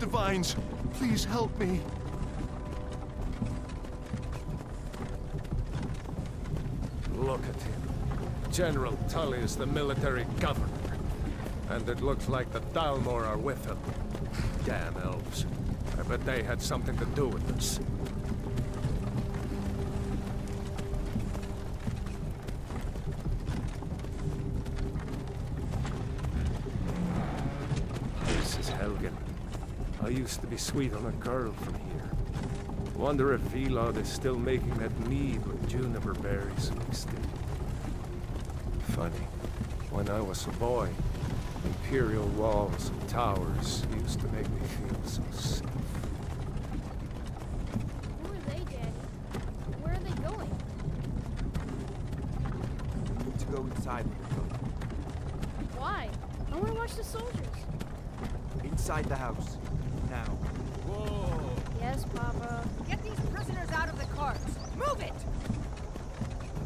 Divines, please help me. Look at him. General Tullius the military governor. And it looks like the Thalmor are with him. Damn elves. I bet they had something to do with this. Used to be sweet on a girl from here. Wonder if Vilod is still making that mead with juniper berries mixed in. Funny. When I was a boy, imperial walls and towers used to make me feel so safe. Who are they, Daddy? Where are they going? We need to go inside with the cook. Why? I want to watch the soldiers. Inside the house. Now. Whoa! Yes, Papa. Get these prisoners out of the carts. Move it!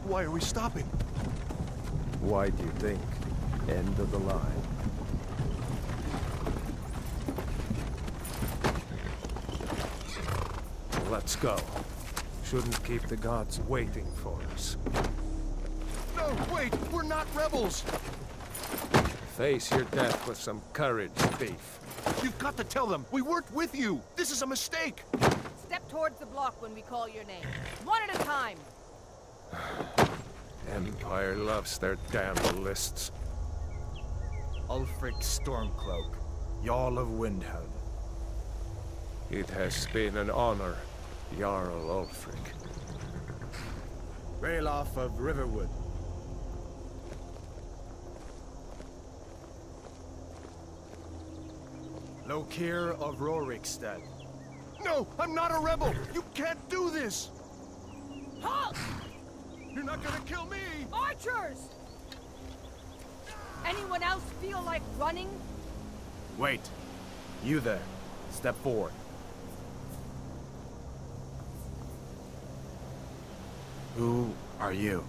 Why are we stopping? Why do you think? End of the line. Let's go. Shouldn't keep the gods waiting for us. No, wait! We're not rebels! Face your death with some courage, thief. You've got to tell them! We weren't with you! This is a mistake! Step towards the block when we call your name. One at a time. Empire loves their damn lists. Ulfric Stormcloak, Jarl of Windhelm. It has been an honor, Jarl Ulfric. Ralof of Riverwood. Lokir of Rorikstead. No! I'm not a rebel! You can't do this! Halt! You're not gonna kill me! Archers! Anyone else feel like running? Wait. You there. Step forward. Who are you?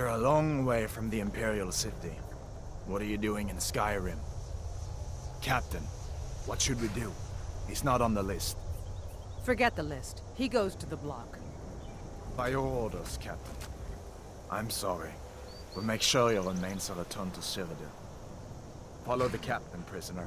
You're a long way from the Imperial City. What are you doing in Skyrim? Captain, what should we do? He's not on the list. Forget the list. He goes to the block. By your orders, Captain. I'm sorry. We'll make sure your remains are returned to Cyrodiil. Follow the captain, prisoner.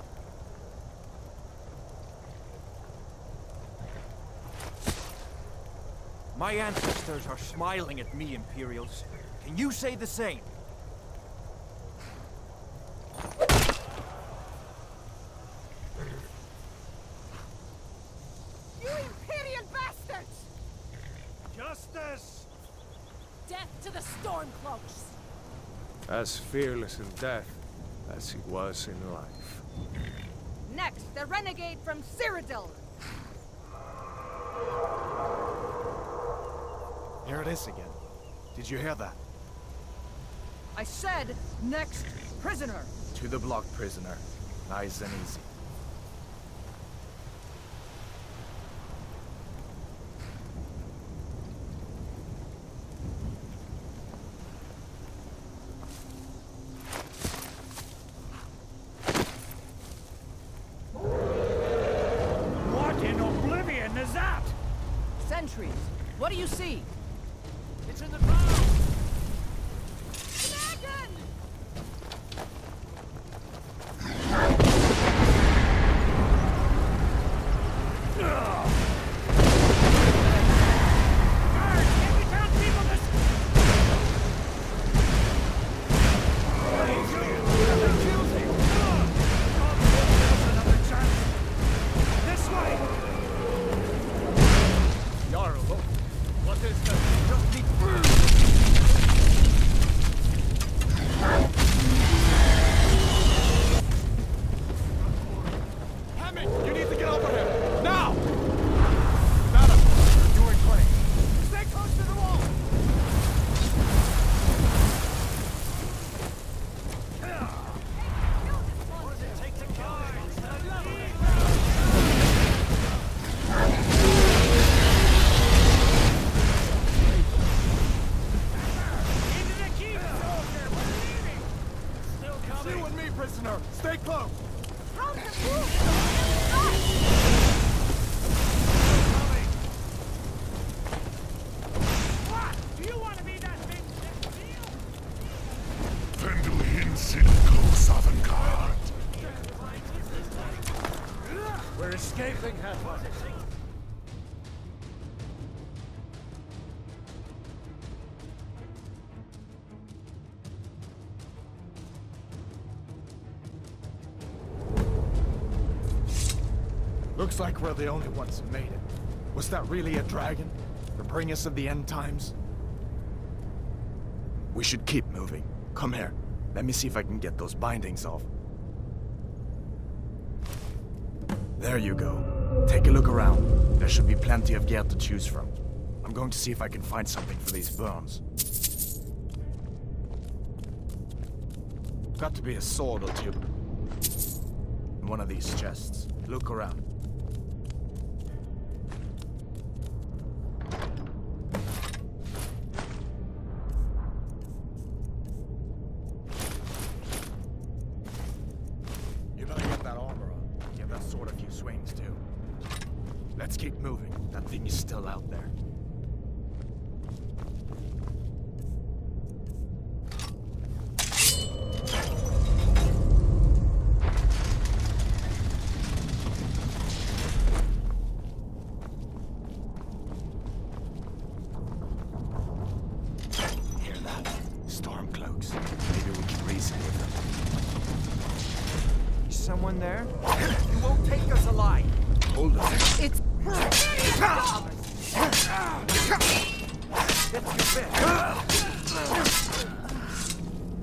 My ancestors are smiling at me, Imperials. Can you say the same? You Imperial bastards! Justice! Death to the Stormcloaks! As fearless in death as he was in life. Next, the renegade from Cyrodiil. Here it is again. Did you hear that? I said, next prisoner. To the block, prisoner. Nice and easy. Like we're the only ones who made it. Was that really a dragon? The bring us of the end times? We should keep moving. Come here. Let me see if I can get those bindings off. There you go. Take a look around. There should be plenty of gear to choose from. I'm going to see if I can find something for these burns. Got to be a sword or two. In one of these chests. Look around.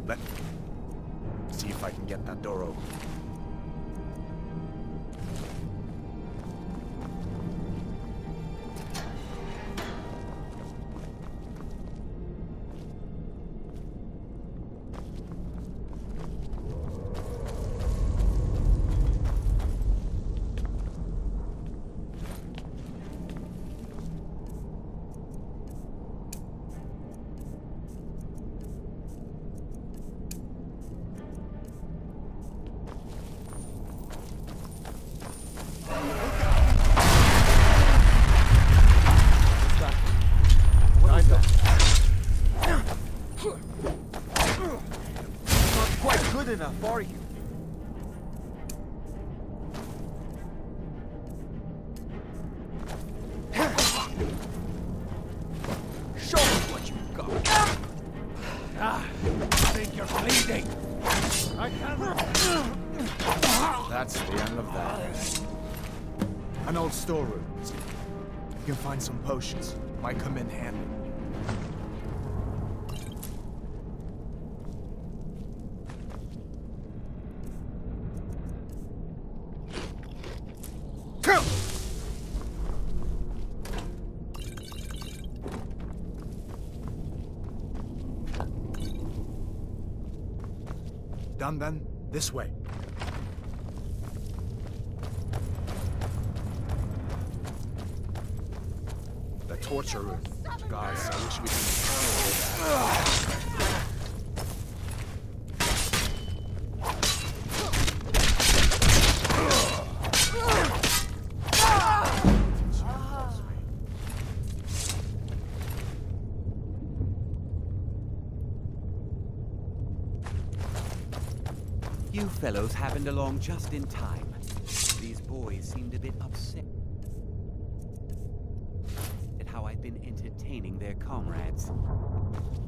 Let see if I can get that door open. Done then? This way. The torture room. Guys, I wish we could... fellows happened along just in time. These boys seemed a bit upset at how I've been entertaining their comrades.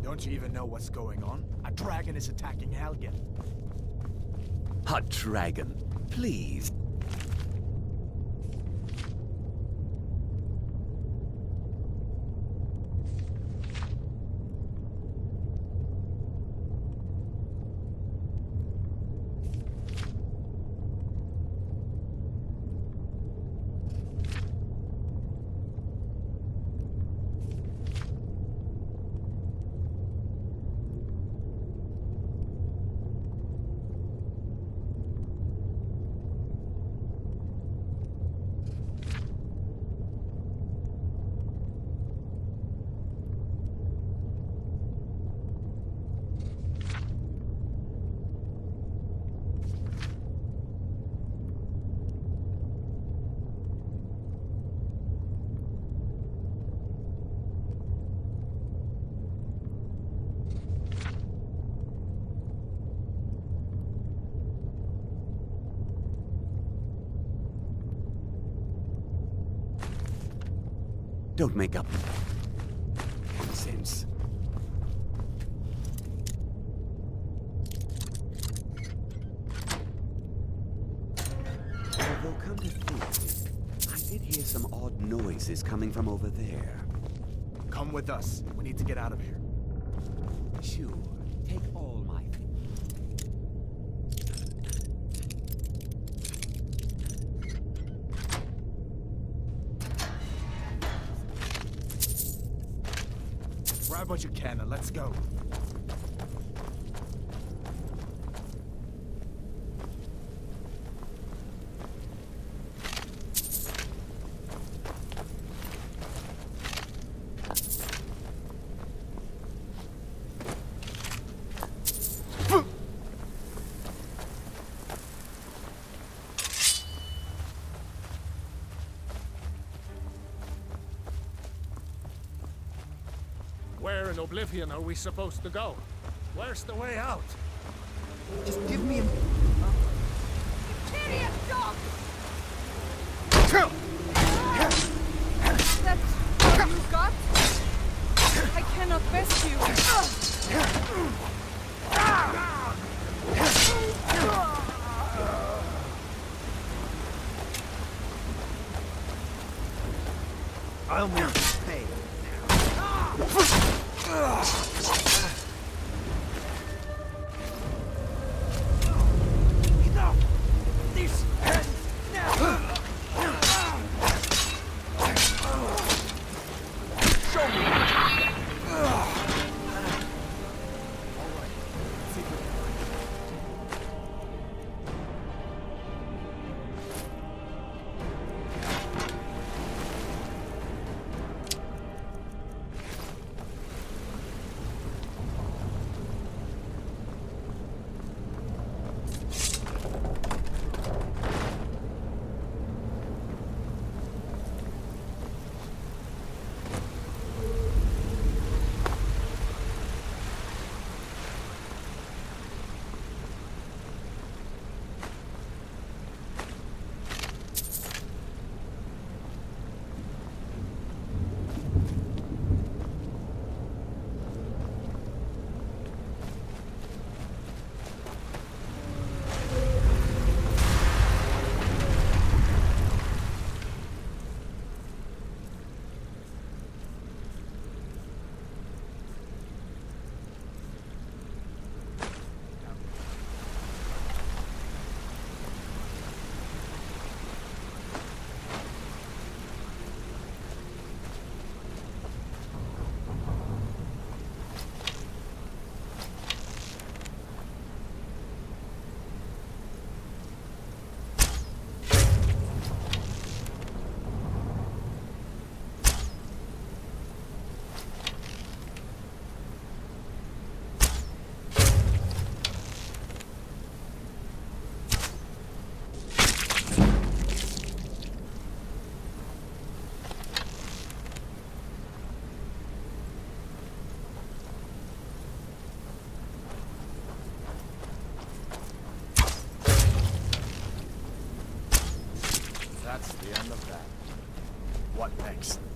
Don't you even know what's going on? A dragon is attacking Helgen. A dragon, please. Don't make up nonsense. Although, come to think, I did hear some odd noises coming from over there. Come with us. We need to get out of here. Sure, What you can and let's go. In Oblivion are we supposed to go? Where's the way out? Just give me a... Idiot dog! That's all you got? I cannot best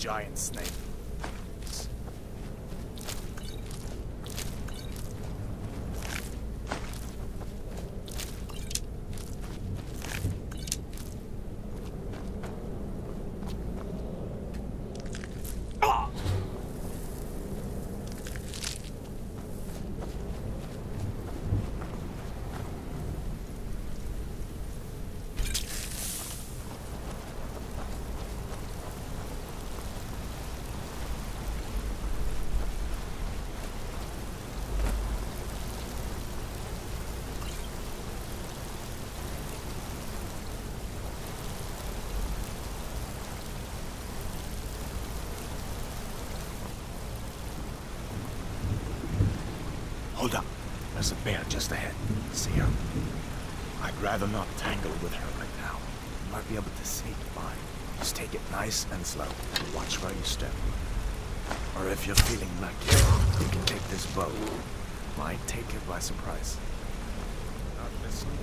giant snake? Hold up. There's a bear just ahead. See her? I'd rather not tangle with her right now. You might be able to sneak by. Just take it nice and slow. And watch where you step. Or if you're feeling lucky, you can take this bow. Might take it by surprise. Not listening.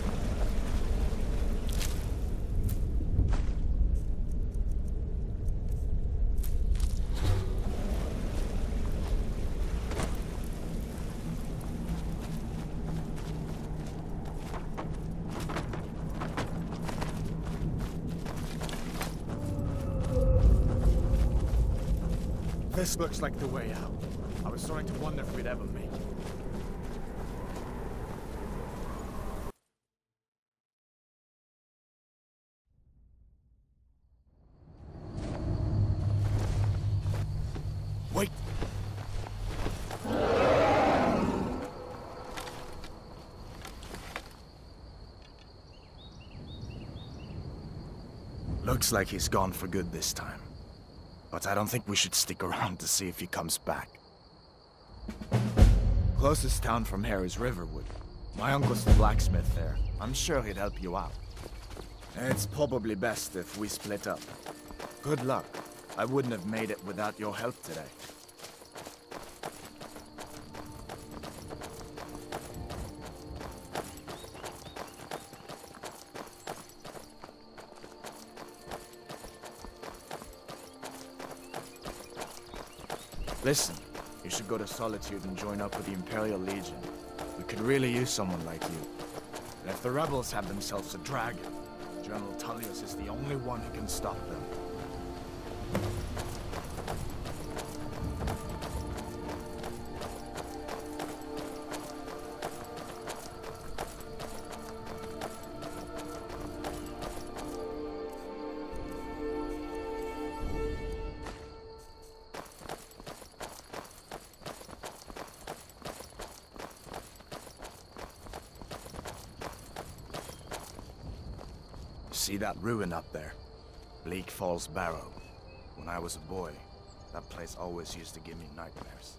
This looks like the way out. I was starting to wonder if we'd ever make it. Wait! Looks like he's gone for good this time. But I don't think we should stick around to see if he comes back. Closest town from here is Riverwood. My uncle's the blacksmith there. I'm sure he'd help you out. It's probably best if we split up. Good luck. I wouldn't have made it without your help today. Listen, you should go to Solitude and join up with the Imperial Legion. We could really use someone like you. And if the rebels have themselves a dragon, General Tullius is the only one who can stop them. Ruin up there? Bleak Falls Barrow. When I was a boy, that place always used to give me nightmares.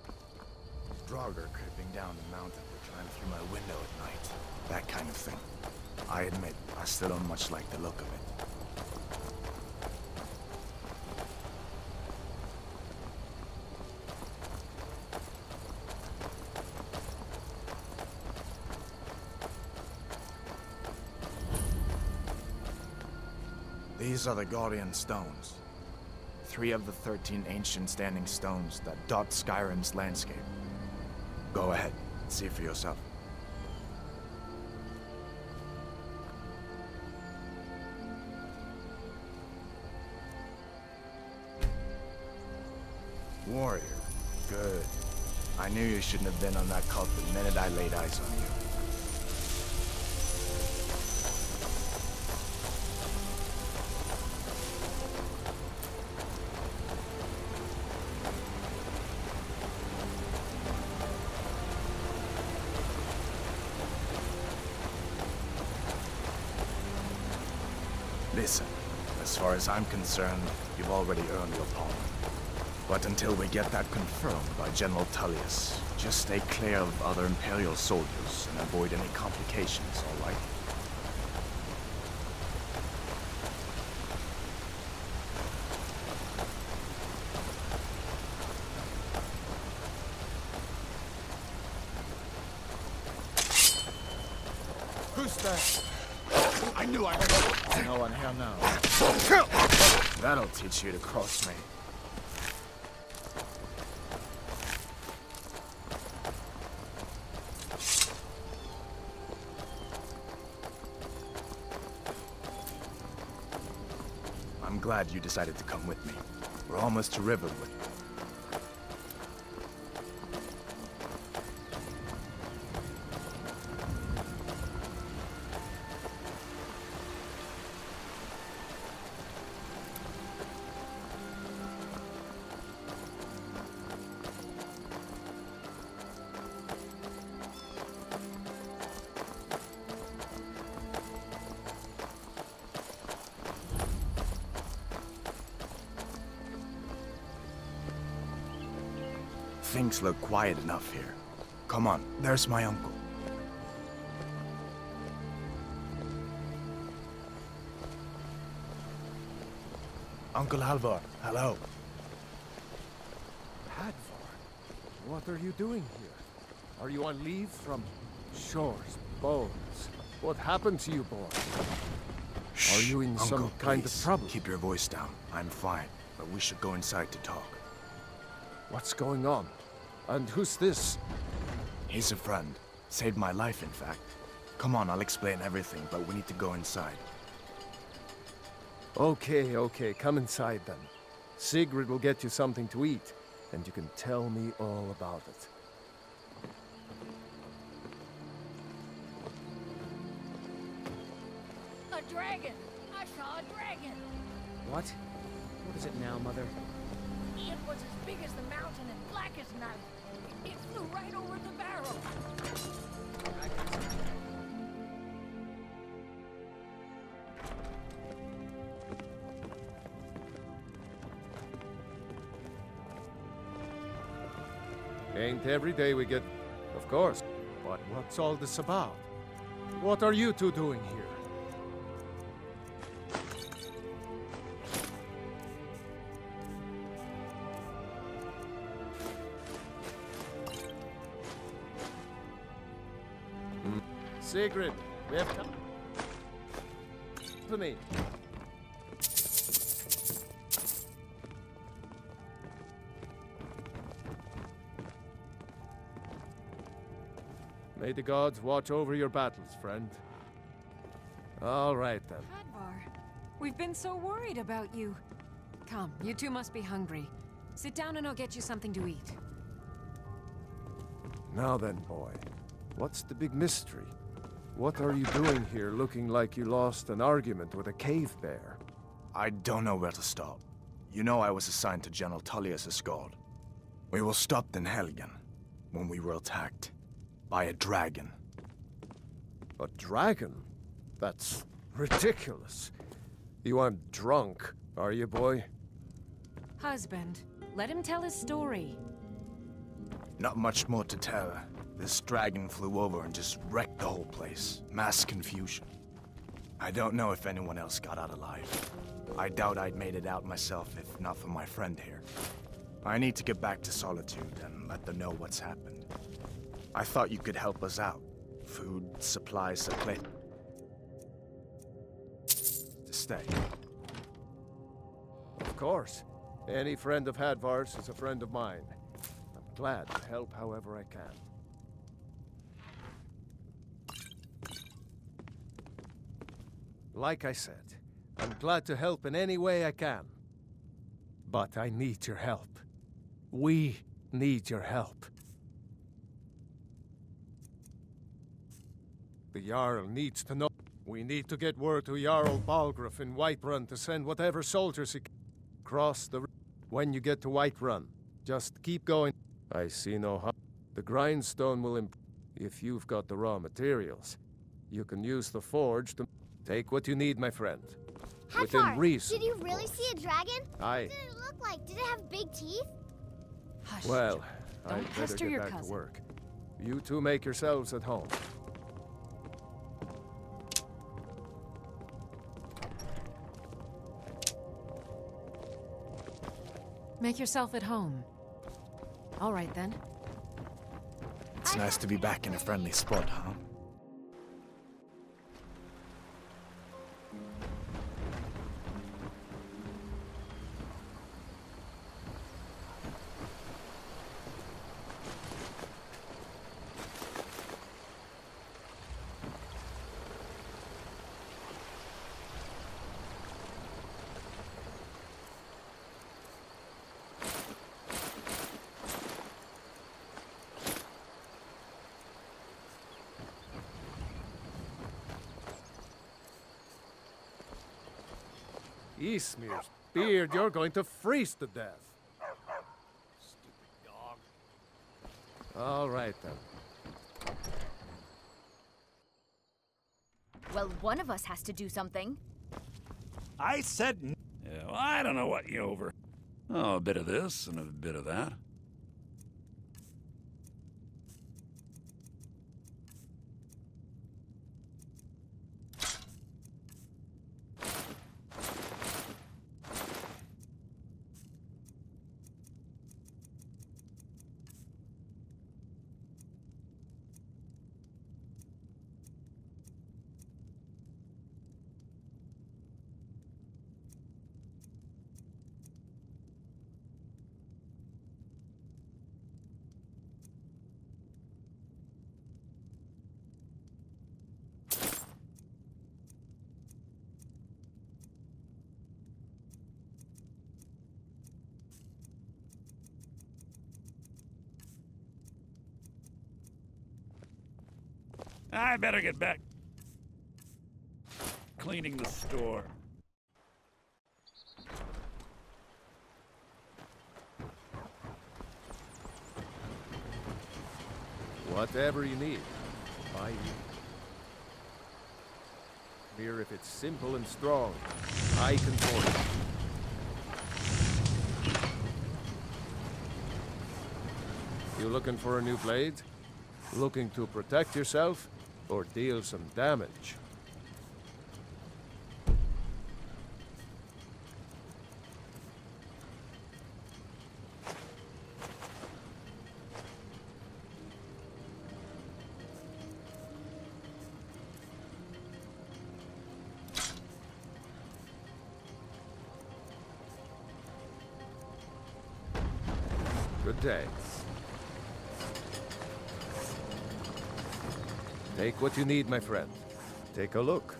Draugr creeping down the mountain or trying through my window at night. That kind of thing. I admit, I still don't much like the look of it. These are the Guardian Stones. Three of the 13 ancient standing stones that dot Skyrim's landscape. Go ahead, see for yourself. Warrior. Good. I knew you shouldn't have been on that cult the minute I laid eyes on you. I'm concerned, you've already earned your palm. But until we get that confirmed by General Tullius, just stay clear of other Imperial soldiers and avoid any complications, all right? Who's that? I knew I heard it. No one here now. That'll teach you to cross me. I'm glad you decided to come with me. We're almost to Riverwood. Look quiet enough here. Come on, there's my uncle. Uncle Alvor, hello. Hadvar, what are you doing here? Are you on leave from shores, bones? What happened to you, boy? Are you in Uncle, some kind please, of trouble? Keep your voice down. I'm fine, but we should go inside to talk. What's going on? And who's this? He's a friend. Saved my life, in fact. Come on, I'll explain everything, but we need to go inside. Okay, okay, come inside then. Sigrid will get you something to eat, and you can tell me all about it. A dragon! I saw a dragon! What? What is it now, Mother? It was as big as the mountain and black as night. It flew right over the barrel. Ain't every day we get... Of course. But what's all this about? What are you two doing here? Sigrid, we have come... company. May the gods watch over your battles, friend. All right then. Hadvar, we've been so worried about you. Come, you two must be hungry. Sit down and I'll get you something to eat. Now then, boy. What's the big mystery? What are you doing here looking like you lost an argument with a cave bear? I don't know where to start. You know I was assigned to General Tullius' guard. We were stopped in Helgen when we were attacked by a dragon. A dragon? That's Ridiculous. You aren't drunk, are you, boy? Husband, let him tell his story. Not much more to tell. This dragon flew over and just wrecked the whole place. Mass confusion. I don't know if anyone else got out alive. I doubt I'd made it out myself if not for my friend here. I need to get back to Solitude and let them know what's happened. I thought you could help us out. Food, supplies, place to stay. Of course. Any friend of Hadvar's is a friend of mine. I'm glad to help however I can. Like I said, I'm glad to help in any way I can. But I need your help. We need your help. The Jarl needs to know. We need to get word to Jarl Balgruuf in Whiterun to send whatever soldiers he can. Cross the... When you get to Whiterun, just keep going. I see no harm. The grindstone will. If you've got the raw materials, you can use the forge to... Take what you need, my friend. Within Hadvar, reason. Did you really see a dragon? Aye. What did it look like? Did it have big teeth? Hush. Well, Don't I'd better pester get your back to cousin. work. You two make yourselves at home. Make yourself at home. All right then. It's nice to be back in a friendly spot, huh? Ysmir's beard, you're going to freeze to death. Stupid dog. All right then. Well, one of us has to do something. I said n- Yeah, well, I don't know what you over. Oh, a bit of this and a bit of that. I better get back cleaning the store. Whatever you need, I need. Here, if it's simple and strong, I can forge it. You looking for a new blade? Looking to protect yourself or deal some damage? What you need, my friend. Take a look.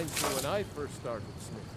Reminds me when I first started smithing.